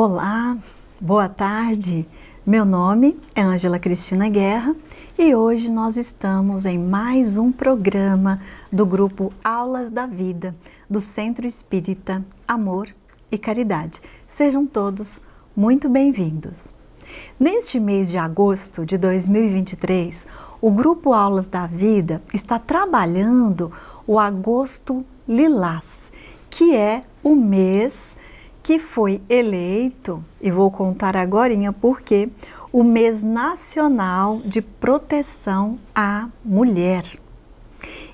Olá, boa tarde. Meu nome é Ângela Cristina Guerra e hoje nós estamos em mais um programa do grupo Aulas da Vida do Centro Espírita Amor e Caridade. Sejam todos muito bem-vindos. Neste mês de agosto de 2023, o grupo Aulas da Vida está trabalhando o Agosto Lilás, que é o mês que foi eleito, e vou contar agora porque, o mês nacional de proteção à mulher.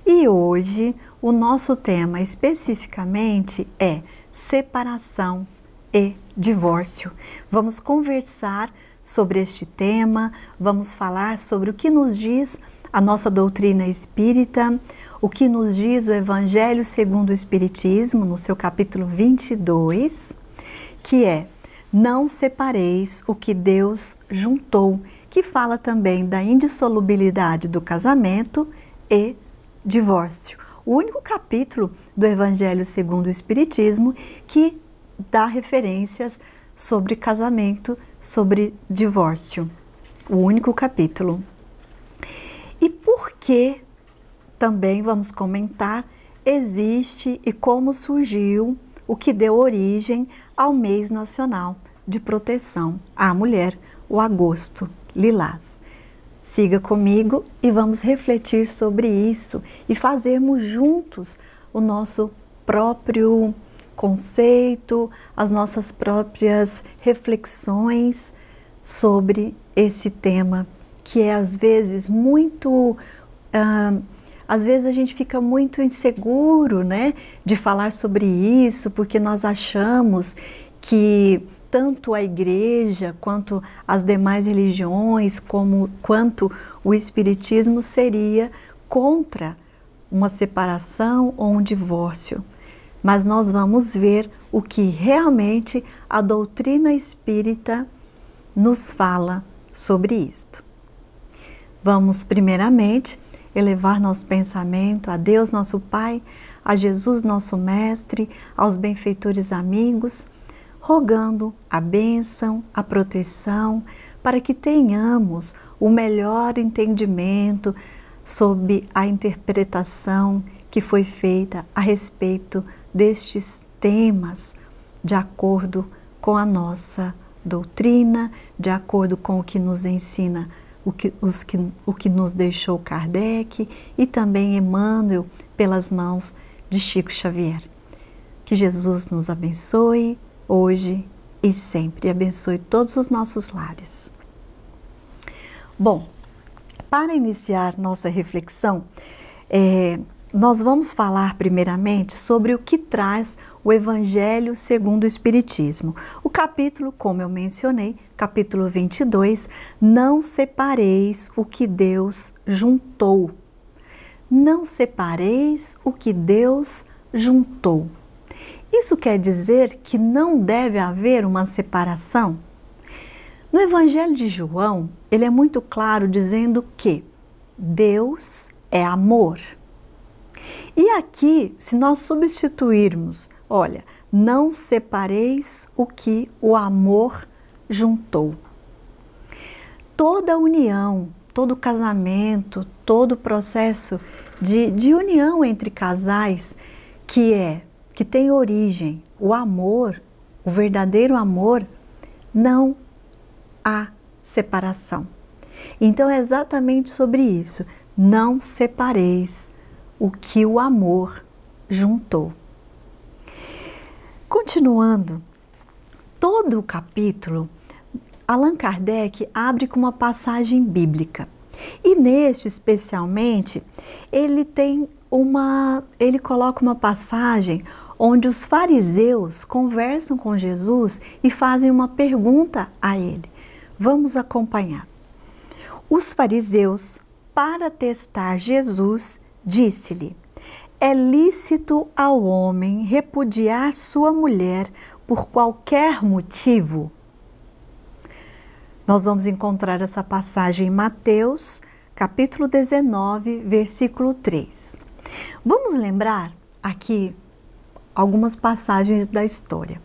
E hoje o nosso tema especificamente é separação e divórcio. Vamos conversar sobre este tema, vamos falar sobre o que nos diz a nossa doutrina espírita, o que nos diz o Evangelho segundo o Espiritismo, no seu capítulo 22, que é não separeis o que Deus juntou, que fala também da indissolubilidade do casamento e divórcio. O único capítulo do Evangelho segundo o Espiritismo que dá referências sobre casamento, sobre divórcio. O único capítulo. E por que também vamos comentar existe e como surgiu o que deu origem ao mês nacional de proteção à mulher, o agosto lilás. Siga comigo e vamos refletir sobre isso e fazermos juntos o nosso próprio conceito, as nossas próprias reflexões sobre esse tema que é às vezes muito às vezes a gente fica muito inseguro, né, de falar sobre isso, porque nós achamos que tanto a igreja quanto as demais religiões, como quanto o espiritismo seria contra uma separação ou um divórcio. Mas nós vamos ver o que realmente a doutrina espírita nos fala sobre isto. Vamos primeiramente elevar nosso pensamento a Deus, nosso Pai, a Jesus, nosso Mestre, aos benfeitores amigos, rogando a bênção, a proteção, para que tenhamos o melhor entendimento sob a interpretação que foi feita a respeito destes temas, de acordo com a nossa doutrina, de acordo com o que nos ensina o que, os que, o que nos deixou Kardec e também Emmanuel pelas mãos de Chico Xavier. Que Jesus nos abençoe hoje e sempre, e abençoe todos os nossos lares. Bom, para iniciar nossa reflexão, é, nós vamos falar primeiramente sobre o que traz o Evangelho segundo o Espiritismo. O capítulo, como eu mencionei, capítulo 22, não separeis o que Deus juntou. Não separeis o que Deus juntou. Isso quer dizer que não deve haver uma separação? No Evangelho de João, ele é muito claro dizendo que Deus é amor. E aqui, se nós substituirmos, olha, não separeis o que o amor juntou. Toda união, todo casamento, todo processo de, de união entre casais que é, que tem origem, o amor, o verdadeiro amor, não há separação. Então é exatamente sobre isso. Não separeis o que o amor juntou. Continuando, todo o capítulo, Allan Kardec abre com uma passagem bíblica. E neste especialmente, ele tem uma, ele coloca uma passagem onde os fariseus conversam com Jesus e fazem uma pergunta a ele. Vamos acompanhar. Os fariseus, para testar Jesus, disse-lhe: É lícito ao homem repudiar sua mulher por qualquer motivo? Nós vamos encontrar essa passagem em Mateus, capítulo 19, versículo 3. Vamos lembrar aqui algumas passagens da história.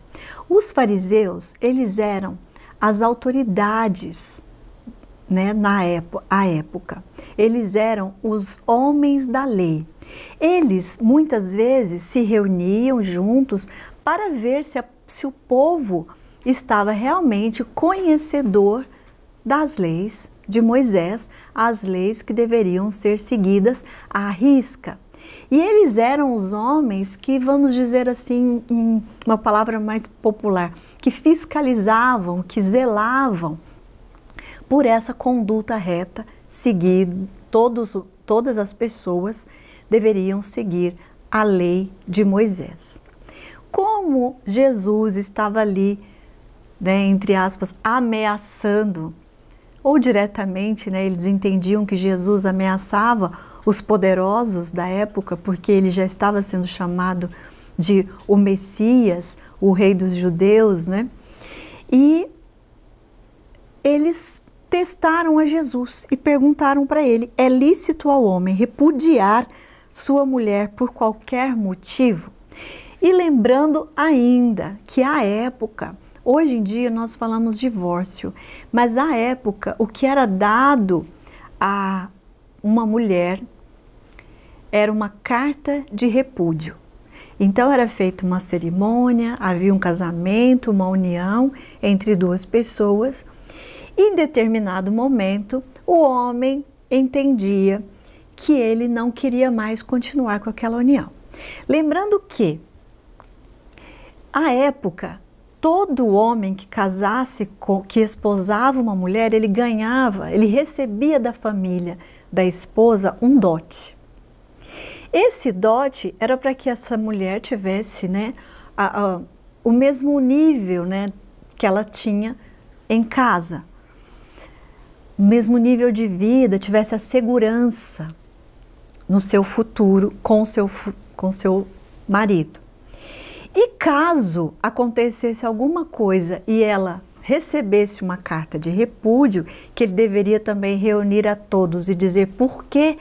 Os fariseus, eles eram as autoridades né, na época, época. Eles eram os homens da lei. Eles muitas vezes se reuniam juntos para ver se, a, se o povo estava realmente conhecedor das leis de Moisés, as leis que deveriam ser seguidas à risca. E eles eram os homens que, vamos dizer assim, uma palavra mais popular, que fiscalizavam, que zelavam por essa conduta reta, seguir todos, todas as pessoas deveriam seguir a lei de Moisés. Como Jesus estava ali, né, entre aspas, ameaçando, ou diretamente, né, eles entendiam que Jesus ameaçava os poderosos da época, porque ele já estava sendo chamado de o Messias, o rei dos judeus, né? E eles testaram a Jesus e perguntaram para ele: é lícito ao homem repudiar sua mulher por qualquer motivo? E lembrando ainda que a época, hoje em dia nós falamos divórcio, mas a época o que era dado a uma mulher era uma carta de repúdio. Então era feita uma cerimônia, havia um casamento, uma união entre duas pessoas em determinado momento, o homem entendia que ele não queria mais continuar com aquela união. Lembrando que, à época, todo homem que casasse, que esposava uma mulher, ele ganhava, ele recebia da família da esposa um dote. Esse dote era para que essa mulher tivesse né, a, a, o mesmo nível né, que ela tinha em casa mesmo nível de vida, tivesse a segurança no seu futuro com seu, com seu marido. E caso acontecesse alguma coisa e ela recebesse uma carta de repúdio, que ele deveria também reunir a todos e dizer por que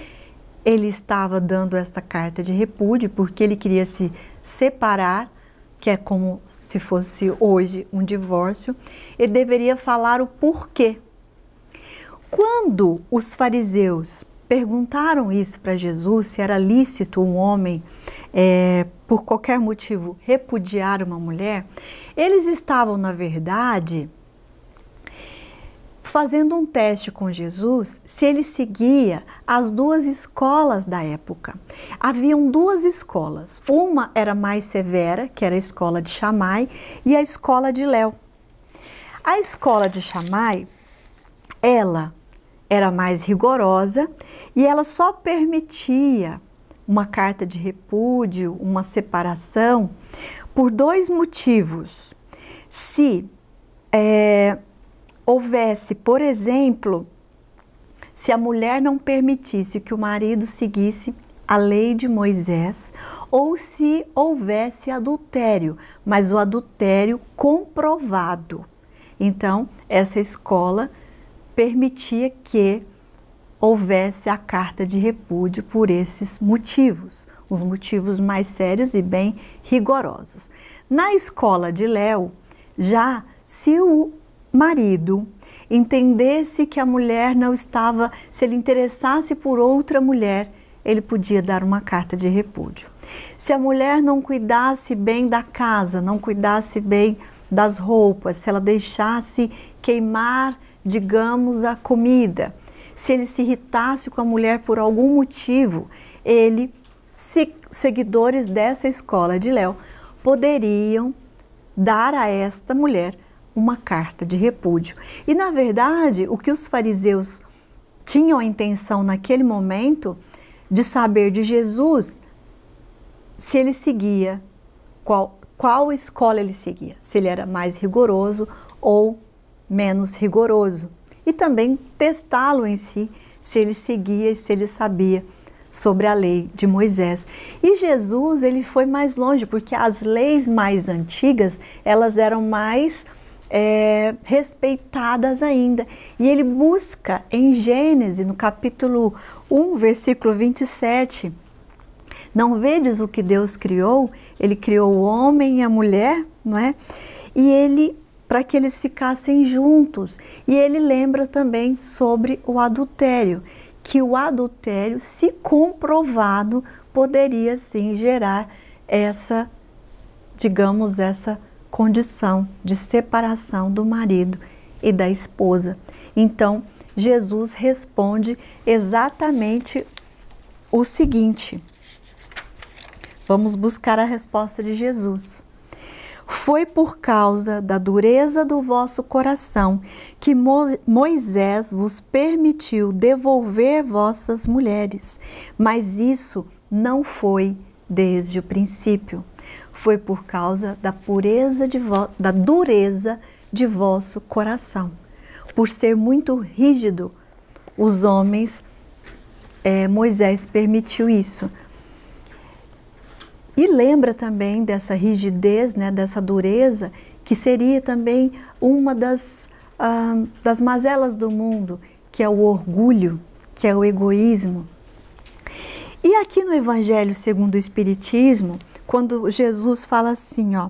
ele estava dando esta carta de repúdio, porque ele queria se separar, que é como se fosse hoje um divórcio, ele deveria falar o porquê quando os fariseus perguntaram isso para Jesus, se era lícito um homem, é, por qualquer motivo, repudiar uma mulher, eles estavam, na verdade, fazendo um teste com Jesus se ele seguia as duas escolas da época. Haviam duas escolas. Uma era mais severa, que era a escola de Chamai, e a escola de Léo. A escola de Chamai, ela era mais rigorosa e ela só permitia uma carta de repúdio, uma separação, por dois motivos. Se é, houvesse, por exemplo, se a mulher não permitisse que o marido seguisse a lei de Moisés, ou se houvesse adultério, mas o adultério comprovado. Então, essa escola permitia que houvesse a carta de repúdio por esses motivos, os motivos mais sérios e bem rigorosos. Na escola de Léo, já se o marido entendesse que a mulher não estava, se ele interessasse por outra mulher, ele podia dar uma carta de repúdio. Se a mulher não cuidasse bem da casa, não cuidasse bem das roupas, se ela deixasse queimar digamos, a comida. Se ele se irritasse com a mulher por algum motivo, ele, se, seguidores dessa escola de Léo, poderiam dar a esta mulher uma carta de repúdio. E na verdade, o que os fariseus tinham a intenção naquele momento de saber de Jesus se ele seguia qual, qual escola ele seguia, se ele era mais rigoroso ou menos rigoroso e também testá-lo em si, se ele seguia e se ele sabia sobre a lei de Moisés. E Jesus, ele foi mais longe, porque as leis mais antigas, elas eram mais é, respeitadas ainda. E ele busca em Gênesis, no capítulo 1, versículo 27, Não vedes o que Deus criou? Ele criou o homem e a mulher, não é? E ele para que eles ficassem juntos. E ele lembra também sobre o adultério, que o adultério, se comprovado, poderia sim gerar essa, digamos, essa condição de separação do marido e da esposa. Então, Jesus responde exatamente o seguinte. Vamos buscar a resposta de Jesus. Foi por causa da dureza do vosso coração que Moisés vos permitiu devolver vossas mulheres, mas isso não foi desde o princípio. Foi por causa da pureza de da dureza de vosso coração. Por ser muito rígido, os homens, é, Moisés permitiu isso, e lembra também dessa rigidez, né, dessa dureza, que seria também uma das, uh, das mazelas do mundo, que é o orgulho, que é o egoísmo. E aqui no Evangelho segundo o Espiritismo, quando Jesus fala assim, ó,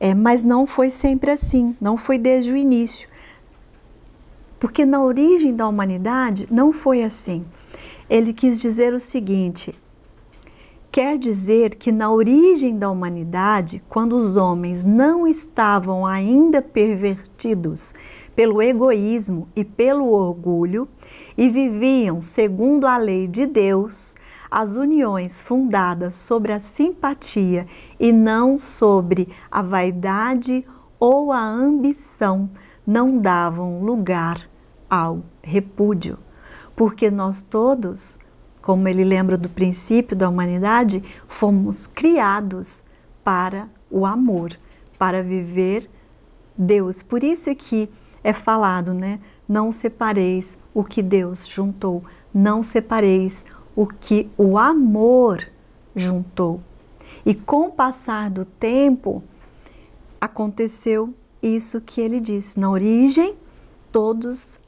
é, mas não foi sempre assim, não foi desde o início. Porque na origem da humanidade não foi assim. Ele quis dizer o seguinte: quer dizer que na origem da humanidade, quando os homens não estavam ainda pervertidos pelo egoísmo e pelo orgulho e viviam segundo a lei de Deus, as uniões fundadas sobre a simpatia e não sobre a vaidade ou a ambição não davam lugar ao repúdio, porque nós todos como ele lembra do princípio da humanidade, fomos criados para o amor, para viver Deus. Por isso que é falado, né? Não separeis o que Deus juntou, não separeis o que o amor juntou. E com o passar do tempo, aconteceu isso que ele disse. Na origem, todos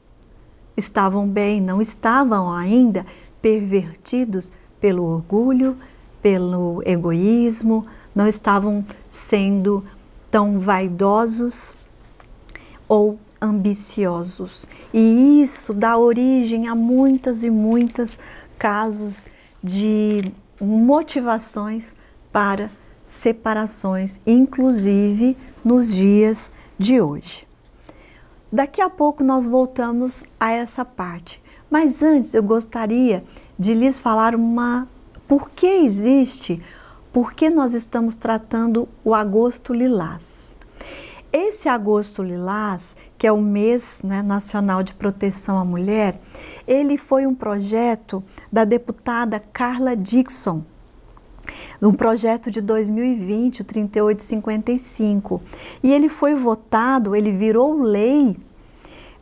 estavam bem, não estavam ainda pervertidos pelo orgulho, pelo egoísmo, não estavam sendo tão vaidosos ou ambiciosos. E isso dá origem a muitas e muitos casos de motivações para separações, inclusive nos dias de hoje. Daqui a pouco nós voltamos a essa parte. Mas antes eu gostaria de lhes falar uma por que existe, por que nós estamos tratando o agosto lilás. Esse agosto lilás, que é o mês né, nacional de proteção à mulher, ele foi um projeto da deputada Carla Dixon, um projeto de 2020, o 3855. E ele foi votado, ele virou lei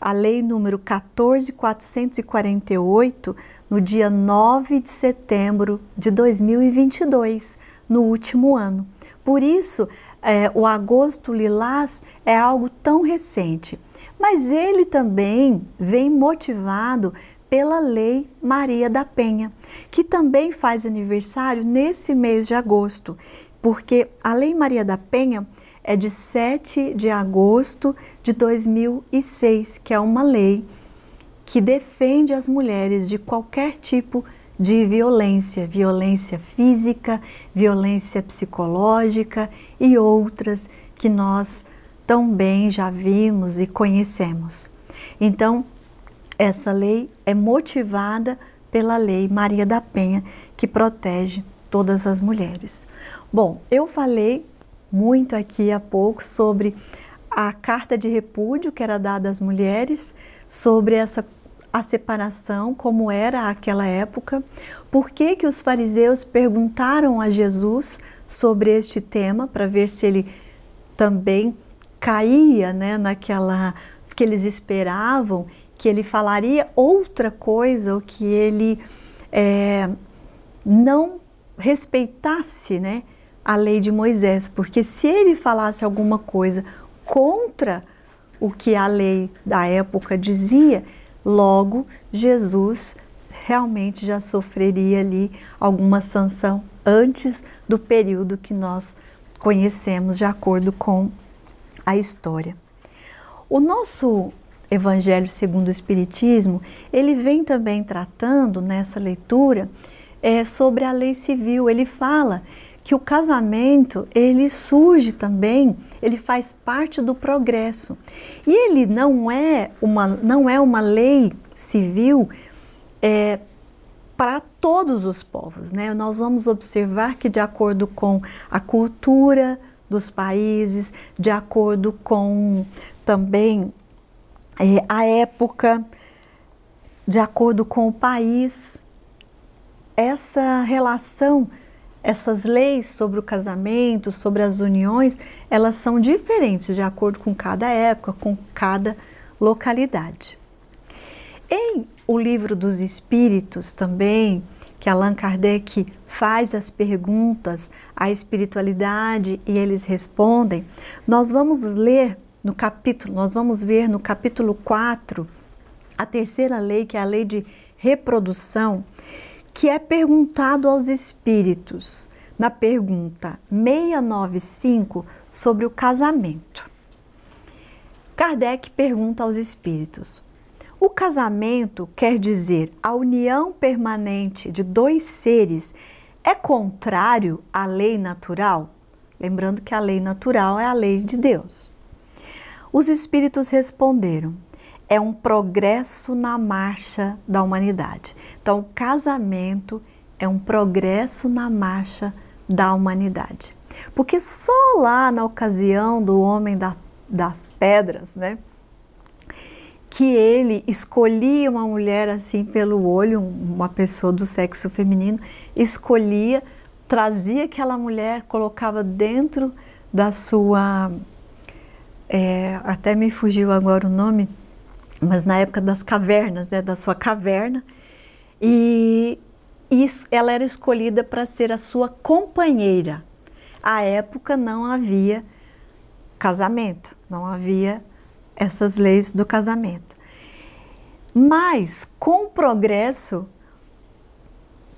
a lei número 14448 no dia 9 de setembro de 2022, no último ano. Por isso, é, o agosto lilás é algo tão recente, mas ele também vem motivado pela Lei Maria da Penha, que também faz aniversário nesse mês de agosto, porque a Lei Maria da Penha é de 7 de agosto de 2006, que é uma lei que defende as mulheres de qualquer tipo de violência, violência física, violência psicológica e outras que nós tão bem já vimos e conhecemos. Então, essa lei é motivada pela Lei Maria da Penha, que protege todas as mulheres. Bom, eu falei muito aqui há pouco sobre a carta de repúdio que era dada às mulheres, sobre essa a separação, como era aquela época, por que, que os fariseus perguntaram a Jesus sobre este tema, para ver se ele também caía né, naquela que eles esperavam, que ele falaria outra coisa, ou que ele é, não respeitasse né, a lei de Moisés, porque se ele falasse alguma coisa contra o que a lei da época dizia, logo Jesus realmente já sofreria ali alguma sanção antes do período que nós conhecemos de acordo com a história. O nosso Evangelho segundo o Espiritismo, ele vem também tratando nessa leitura é, sobre a lei civil. Ele fala que o casamento ele surge também, ele faz parte do progresso e ele não é uma não é uma lei civil é, para todos os povos, né? Nós vamos observar que de acordo com a cultura dos países, de acordo com também é, a época, de acordo com o país, essa relação, essas leis sobre o casamento, sobre as uniões, elas são diferentes de acordo com cada época, com cada localidade. Em o livro dos Espíritos também, que Allan Kardec faz as perguntas à espiritualidade e eles respondem, nós vamos ler no capítulo, nós vamos ver no capítulo 4, a terceira lei, que é a lei de reprodução, que é perguntado aos espíritos, na pergunta 695 sobre o casamento. Kardec pergunta aos espíritos: o casamento quer dizer a união permanente de dois seres é contrário à lei natural? Lembrando que a lei natural é a lei de Deus. Os espíritos responderam: é um progresso na marcha da humanidade. Então, o casamento é um progresso na marcha da humanidade. Porque só lá na ocasião do homem da, das pedras, né? Que ele escolhia uma mulher assim pelo olho, uma pessoa do sexo feminino, escolhia, trazia aquela mulher, colocava dentro da sua é, até me fugiu agora o nome, mas na época das cavernas, né, da sua caverna, e isso, ela era escolhida para ser a sua companheira. À época não havia casamento, não havia essas leis do casamento. Mas com o progresso,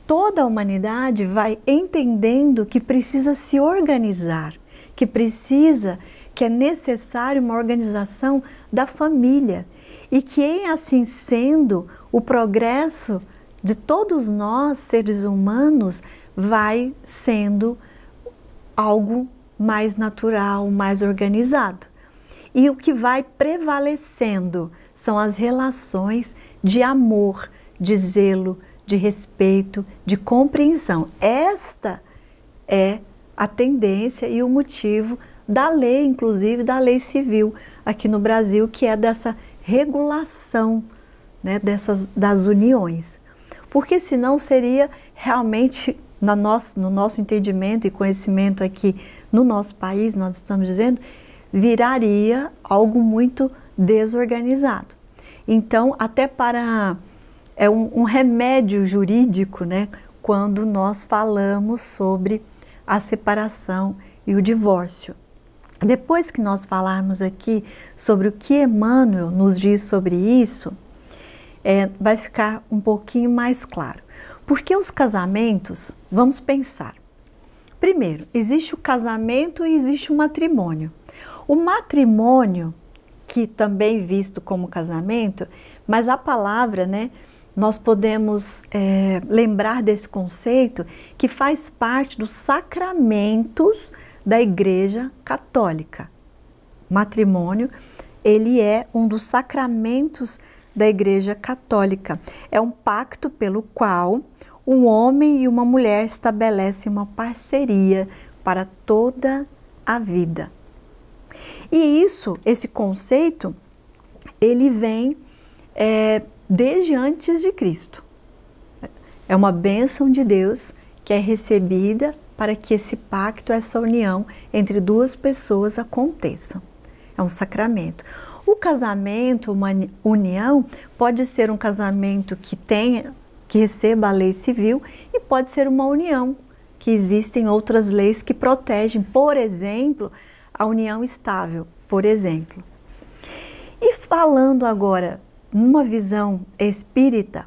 toda a humanidade vai entendendo que precisa se organizar, que precisa que é necessário uma organização da família e que, em assim sendo, o progresso de todos nós, seres humanos, vai sendo algo mais natural, mais organizado. E o que vai prevalecendo são as relações de amor, de zelo, de respeito, de compreensão. Esta é a tendência e o motivo da lei, inclusive da lei civil aqui no Brasil, que é dessa regulação né, dessas, das uniões. Porque senão seria realmente, na nosso, no nosso entendimento e conhecimento aqui no nosso país, nós estamos dizendo, viraria algo muito desorganizado. Então, até para é um, um remédio jurídico, né, quando nós falamos sobre a separação e o divórcio. Depois que nós falarmos aqui sobre o que Emmanuel nos diz sobre isso, é, vai ficar um pouquinho mais claro. Porque os casamentos, vamos pensar. Primeiro, existe o casamento e existe o matrimônio. O matrimônio, que também visto como casamento, mas a palavra, né, nós podemos é, lembrar desse conceito que faz parte dos sacramentos da Igreja Católica. Matrimônio, ele é um dos sacramentos da Igreja Católica. É um pacto pelo qual um homem e uma mulher estabelecem uma parceria para toda a vida. E isso, esse conceito, ele vem é, desde antes de Cristo. É uma bênção de Deus que é recebida para que esse pacto, essa união entre duas pessoas aconteça. É um sacramento. O casamento, uma união, pode ser um casamento que tenha, que receba a lei civil e pode ser uma união que existem outras leis que protegem, por exemplo, a união estável, por exemplo. E falando agora numa visão espírita,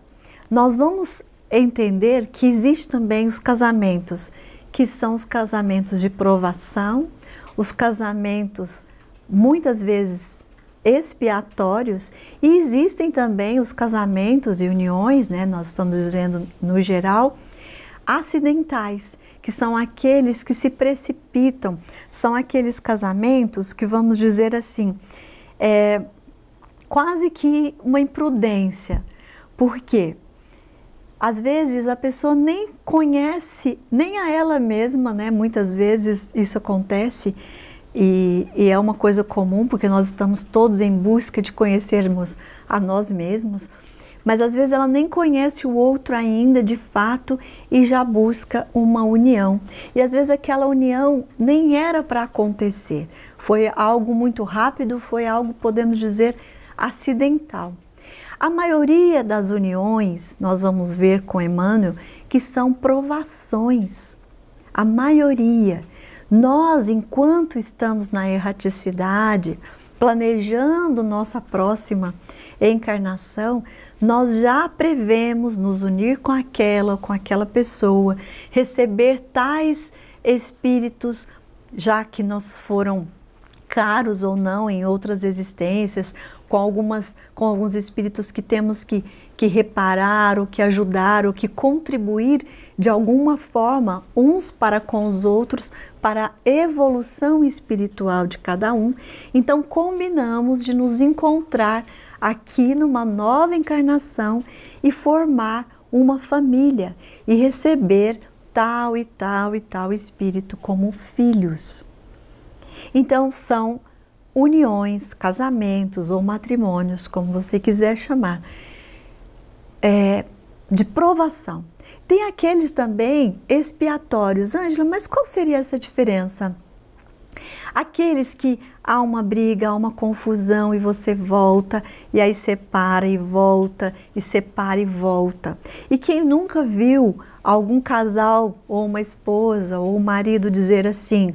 nós vamos entender que existe também os casamentos, que são os casamentos de provação, os casamentos muitas vezes expiatórios e existem também os casamentos e uniões, né, nós estamos dizendo no geral, acidentais, que são aqueles que se precipitam, são aqueles casamentos que vamos dizer assim, é, quase que uma imprudência. Por quê? Às vezes a pessoa nem conhece, nem a ela mesma, né? Muitas vezes isso acontece e, e, é uma coisa comum porque nós estamos todos em busca de conhecermos a nós mesmos, mas às vezes ela nem conhece o outro ainda de fato e já busca uma união. E às vezes aquela união nem era para acontecer, foi algo muito rápido, foi algo, podemos dizer, acidental. A maioria das uniões, nós vamos ver com Emmanuel, que são provações. A maioria. Nós, enquanto estamos na erraticidade, planejando nossa próxima encarnação, nós já prevemos nos unir com aquela com aquela pessoa, receber tais espíritos, já que nos foram caros ou não em outras existências, com, algumas, com alguns espíritos que temos que, que reparar, ou que ajudar, ou que contribuir de alguma forma uns para com os outros, para a evolução espiritual de cada um. Então, combinamos de nos encontrar aqui numa nova encarnação e formar uma família e receber tal e tal e tal espírito como filhos. Então, são uniões, casamentos ou matrimônios, como você quiser chamar, é, de provação. Tem aqueles também expiatórios. Ângela, mas qual seria essa diferença? Aqueles que há uma briga, há uma confusão e você volta, e aí separa e volta, e separa e volta. E quem nunca viu algum casal, ou uma esposa, ou um marido dizer assim: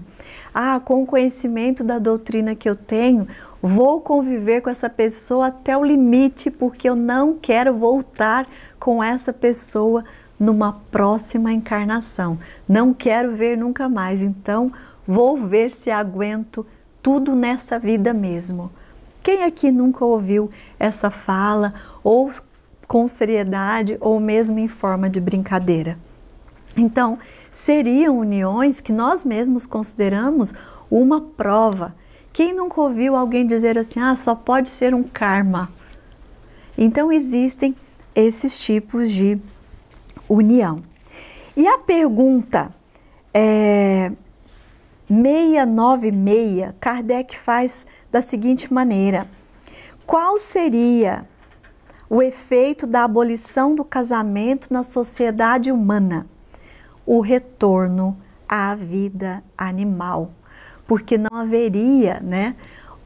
Ah, com o conhecimento da doutrina que eu tenho, vou conviver com essa pessoa até o limite, porque eu não quero voltar com essa pessoa numa próxima encarnação. Não quero ver nunca mais, então vou ver se aguento tudo nessa vida mesmo. Quem aqui nunca ouviu essa fala ou com seriedade ou mesmo em forma de brincadeira? Então, seriam uniões que nós mesmos consideramos uma prova. Quem nunca ouviu alguém dizer assim, ah, só pode ser um karma? Então, existem esses tipos de união. E a pergunta é, 696, Kardec faz da seguinte maneira: qual seria o efeito da abolição do casamento na sociedade humana? O retorno à vida animal, porque não haveria, né,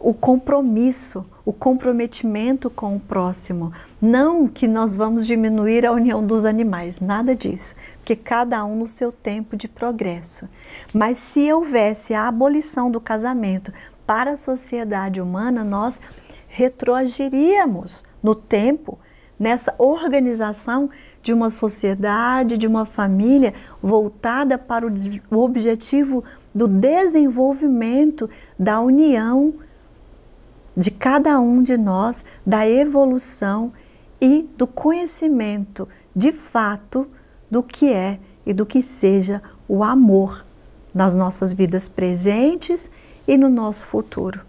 o compromisso, o comprometimento com o próximo. Não que nós vamos diminuir a união dos animais, nada disso, porque cada um no seu tempo de progresso. Mas se houvesse a abolição do casamento para a sociedade humana, nós retroagiríamos no tempo nessa organização de uma sociedade, de uma família voltada para o objetivo do desenvolvimento da união de cada um de nós, da evolução e do conhecimento de fato do que é e do que seja o amor nas nossas vidas presentes e no nosso futuro.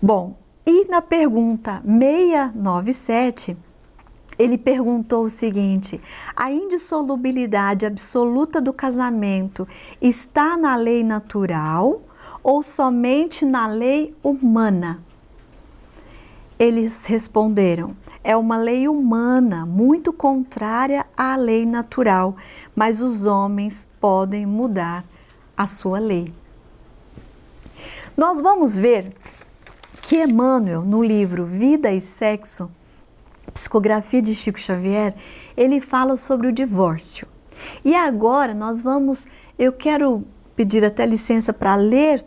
Bom, e na pergunta 697, ele perguntou o seguinte: a indissolubilidade absoluta do casamento está na lei natural ou somente na lei humana? Eles responderam: é uma lei humana muito contrária à lei natural, mas os homens podem mudar a sua lei. Nós vamos ver que Emmanuel, no livro Vida e Sexo, Psicografia de Chico Xavier, ele fala sobre o divórcio. E agora nós vamos, eu quero pedir até licença para ler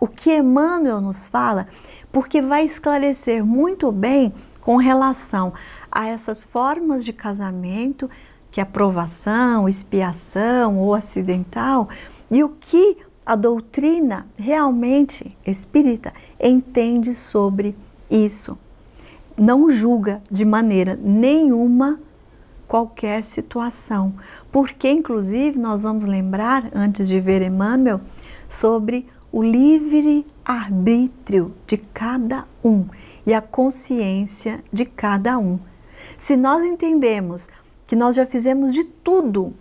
o que Emmanuel nos fala, porque vai esclarecer muito bem com relação a essas formas de casamento, que é aprovação, expiação ou acidental, e o que a doutrina realmente espírita entende sobre isso. Não julga de maneira nenhuma qualquer situação, porque inclusive nós vamos lembrar antes de ver Emmanuel sobre o livre arbítrio de cada um e a consciência de cada um. Se nós entendemos que nós já fizemos de tudo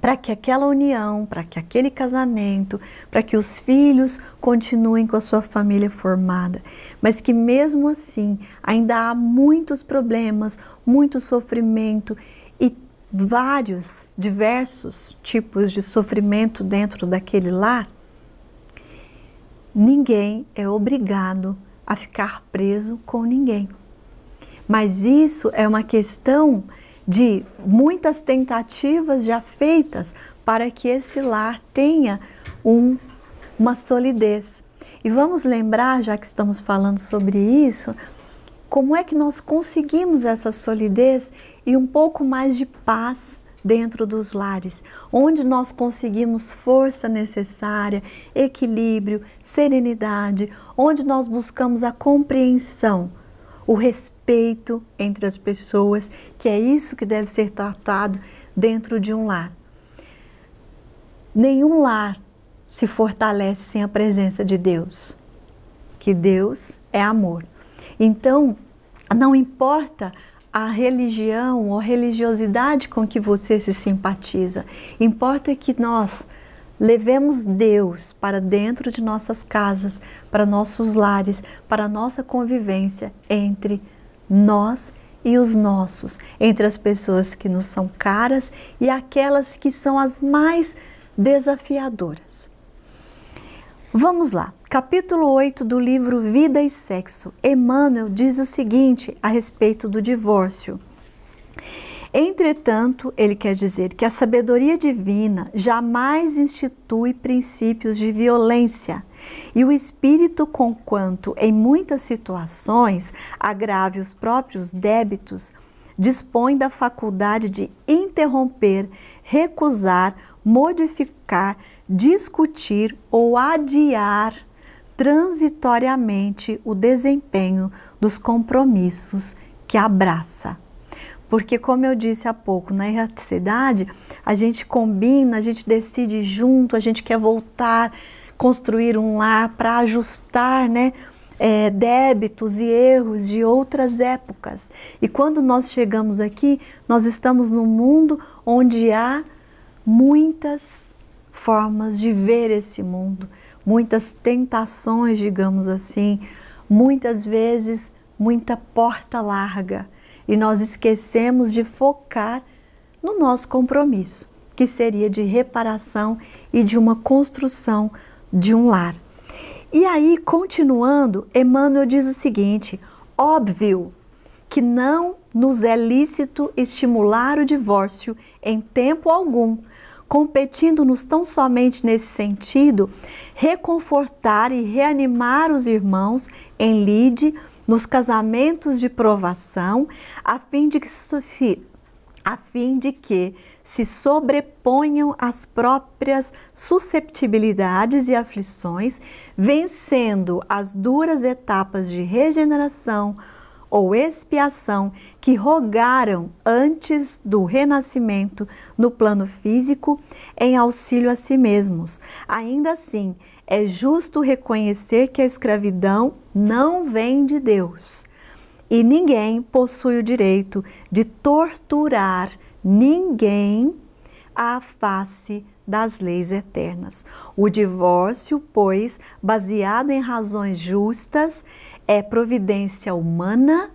para que aquela união, para que aquele casamento, para que os filhos continuem com a sua família formada, mas que mesmo assim ainda há muitos problemas, muito sofrimento e vários, diversos tipos de sofrimento dentro daquele lar, ninguém é obrigado a ficar preso com ninguém. Mas isso é uma questão de muitas tentativas já feitas para que esse lar tenha um, uma solidez. E vamos lembrar, já que estamos falando sobre isso, como é que nós conseguimos essa solidez e um pouco mais de paz dentro dos lares, onde nós conseguimos força necessária, equilíbrio, serenidade, onde nós buscamos a compreensão o respeito entre as pessoas, que é isso que deve ser tratado dentro de um lar. Nenhum lar se fortalece sem a presença de Deus, que Deus é amor. Então, não importa a religião ou religiosidade com que você se simpatiza, importa que nós Levemos Deus para dentro de nossas casas, para nossos lares, para nossa convivência entre nós e os nossos, entre as pessoas que nos são caras e aquelas que são as mais desafiadoras. Vamos lá, capítulo 8 do livro Vida e Sexo. Emmanuel diz o seguinte a respeito do divórcio. Entretanto, ele quer dizer que a sabedoria divina jamais institui princípios de violência, e o espírito, conquanto em muitas situações agrave os próprios débitos, dispõe da faculdade de interromper, recusar, modificar, discutir ou adiar transitoriamente o desempenho dos compromissos que abraça. Porque, como eu disse há pouco, na erraticidade, a gente combina, a gente decide junto, a gente quer voltar, construir um lar para ajustar, né? É, débitos e erros de outras épocas. E quando nós chegamos aqui, nós estamos num mundo onde há muitas formas de ver esse mundo, muitas tentações, digamos assim, muitas vezes muita porta larga e nós esquecemos de focar no nosso compromisso, que seria de reparação e de uma construção de um lar. E aí, continuando, Emmanuel diz o seguinte: óbvio que não nos é lícito estimular o divórcio em tempo algum, competindo-nos tão somente nesse sentido, reconfortar e reanimar os irmãos em lide nos casamentos de provação, a fim de que se a fim de que se sobreponham as próprias susceptibilidades e aflições, vencendo as duras etapas de regeneração ou expiação que rogaram antes do renascimento no plano físico em auxílio a si mesmos. Ainda assim, é justo reconhecer que a escravidão não vem de Deus. E ninguém possui o direito de torturar ninguém à face das leis eternas. O divórcio, pois, baseado em razões justas, é providência humana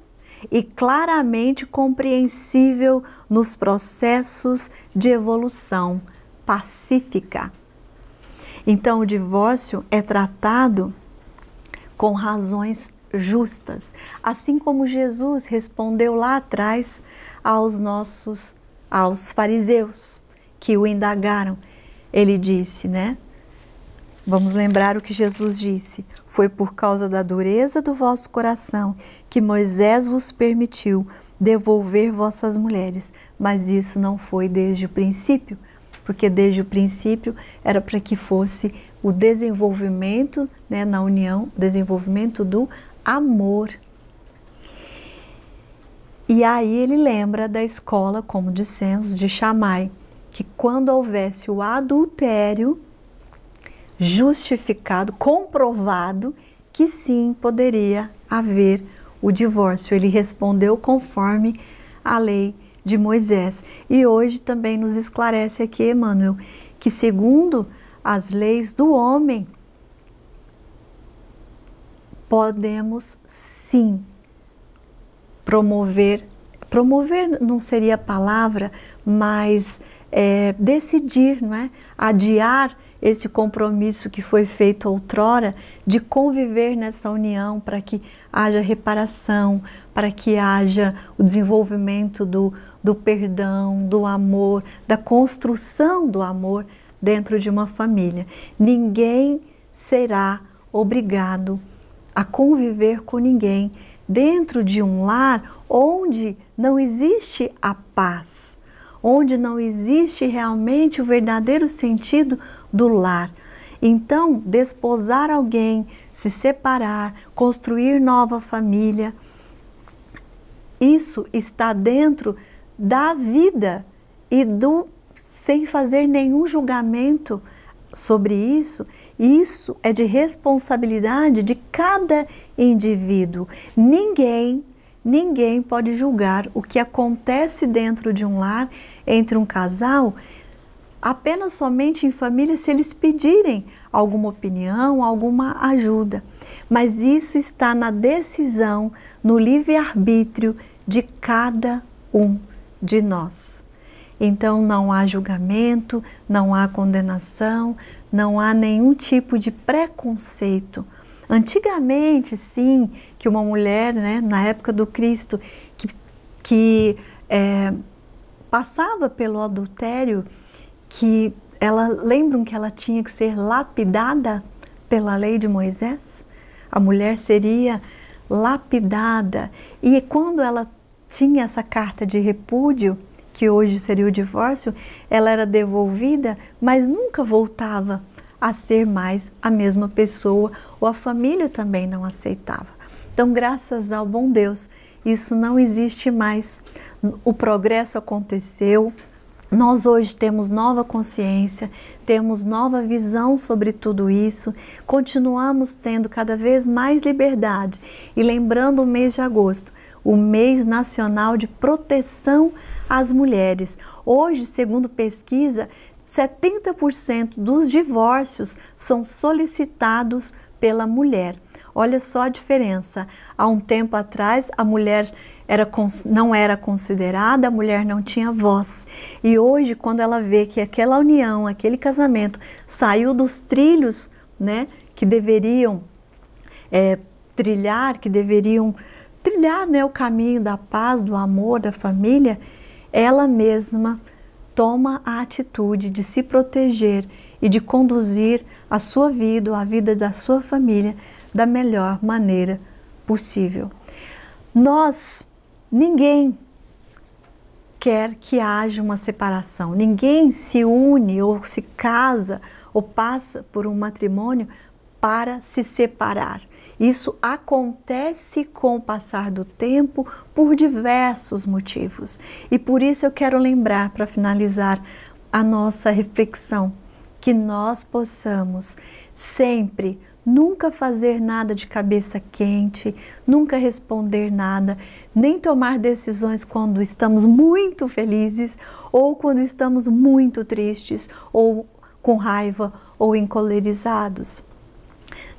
e claramente compreensível nos processos de evolução pacífica. Então, o divórcio é tratado com razões justas, assim como Jesus respondeu lá atrás aos nossos aos fariseus que o indagaram. Ele disse, né? Vamos lembrar o que Jesus disse: Foi por causa da dureza do vosso coração que Moisés vos permitiu devolver vossas mulheres, mas isso não foi desde o princípio, porque desde o princípio era para que fosse o desenvolvimento né, na união, desenvolvimento do amor. E aí ele lembra da escola, como dissemos, de Chamai, que quando houvesse o adultério justificado, comprovado, que sim poderia haver o divórcio. Ele respondeu conforme a lei de Moisés. E hoje também nos esclarece aqui, Emmanuel, que segundo as leis do homem, podemos sim promover promover não seria palavra, mas é, decidir, não é? Adiar esse compromisso que foi feito outrora de conviver nessa união para que haja reparação, para que haja o desenvolvimento do, do perdão, do amor, da construção do amor dentro de uma família. Ninguém será obrigado a conviver com ninguém dentro de um lar onde não existe a paz, onde não existe realmente o verdadeiro sentido do lar. Então, desposar alguém, se separar, construir nova família, isso está dentro da vida e do sem fazer nenhum julgamento sobre isso, isso é de responsabilidade de cada indivíduo. Ninguém, ninguém pode julgar o que acontece dentro de um lar entre um casal apenas somente em família se eles pedirem alguma opinião, alguma ajuda. Mas isso está na decisão, no livre-arbítrio de cada um de nós. Então não há julgamento, não há condenação, não há nenhum tipo de preconceito. Antigamente, sim, que uma mulher, né, na época do Cristo, que, que é, passava pelo adultério, que ela lembram que ela tinha que ser lapidada pela lei de Moisés? A mulher seria lapidada. E quando ela tinha essa carta de repúdio, que hoje seria o divórcio, ela era devolvida, mas nunca voltava a ser mais a mesma pessoa, ou a família também não aceitava. Então, graças ao bom Deus, isso não existe mais. O progresso aconteceu, nós hoje temos nova consciência, temos nova visão sobre tudo isso, continuamos tendo cada vez mais liberdade. E lembrando o mês de agosto, o mês nacional de proteção às mulheres. Hoje, segundo pesquisa, 70% dos divórcios são solicitados pela mulher. Olha só a diferença. Há um tempo atrás, a mulher era, não era considerada, a mulher não tinha voz. E hoje, quando ela vê que aquela união, aquele casamento saiu dos trilhos né, que deveriam é, trilhar, que deveriam trilhar né, o caminho da paz, do amor, da família, ela mesma toma a atitude de se proteger e de conduzir a sua vida, a vida da sua família da melhor maneira possível. Nós, ninguém quer que haja uma separação. Ninguém se une ou se casa ou passa por um matrimônio para se separar. Isso acontece com o passar do tempo por diversos motivos. E por isso eu quero lembrar, para finalizar a nossa reflexão, que nós possamos sempre nunca fazer nada de cabeça quente, nunca responder nada, nem tomar decisões quando estamos muito felizes ou quando estamos muito tristes ou com raiva ou encolerizados.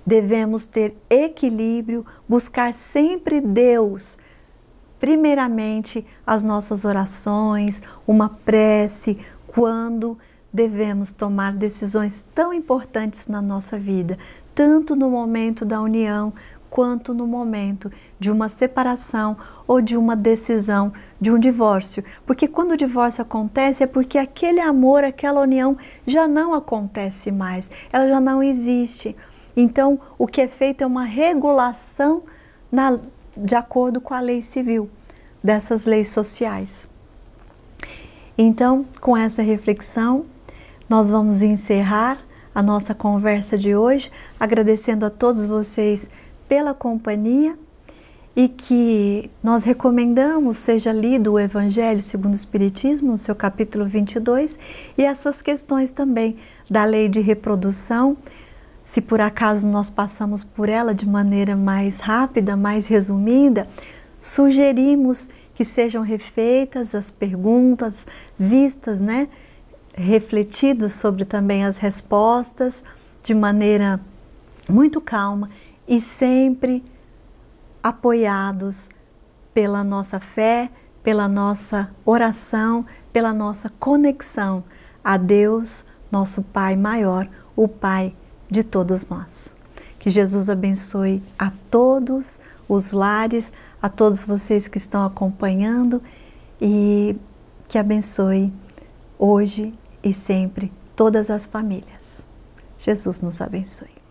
Devemos ter equilíbrio, buscar sempre Deus. Primeiramente, as nossas orações, uma prece, quando devemos tomar decisões tão importantes na nossa vida, tanto no momento da união quanto no momento de uma separação ou de uma decisão de um divórcio. Porque quando o divórcio acontece é porque aquele amor, aquela união já não acontece mais, ela já não existe. Então, o que é feito é uma regulação na, de acordo com a lei civil, dessas leis sociais. Então, com essa reflexão, nós vamos encerrar a nossa conversa de hoje, agradecendo a todos vocês pela companhia e que nós recomendamos seja lido o Evangelho segundo o Espiritismo, no seu capítulo 22, e essas questões também da lei de reprodução, se por acaso nós passamos por ela de maneira mais rápida, mais resumida, sugerimos que sejam refeitas as perguntas, vistas, né? Refletidos sobre também as respostas de maneira muito calma e sempre apoiados pela nossa fé, pela nossa oração, pela nossa conexão a Deus, nosso Pai maior, o Pai de todos nós. Que Jesus abençoe a todos os lares, a todos vocês que estão acompanhando e que abençoe hoje e sempre todas as famílias. Jesus nos abençoe.